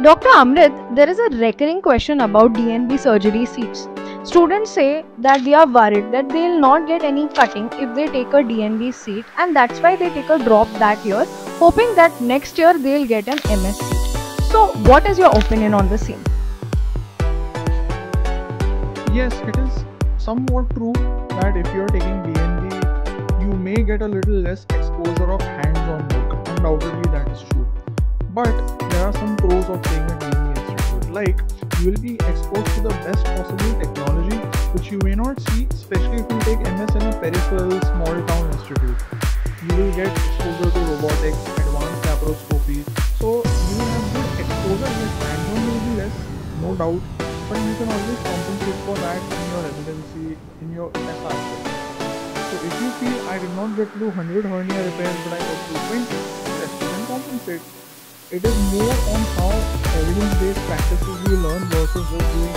Dr. Amrit, there is a recurring question about DNB surgery seats. Students say that they are worried that they'll not get any cutting if they take a DNB seat and that's why they take a drop that year, hoping that next year they'll get an MS seat. So, what is your opinion on the same? Yes, it is somewhat true that if you're taking DNB, you may get a little less exposure of hands-on work. Undoubtedly, that is true. But pros of a DNB institute. Like you will be exposed to the best possible technology, which you may not see, especially if you take MS in a peripheral small town institute. You will get exposure to robotics, advanced laparoscopy. So you will have good exposure. Yes, hands-on will be less, no doubt but you can always compensate for that in your residency, in your SR. So if you feel I did not get to do 100 hernia repairs but I got to 20, yes, you can compensate. It is more on how evidence-based practices we learn versus just doing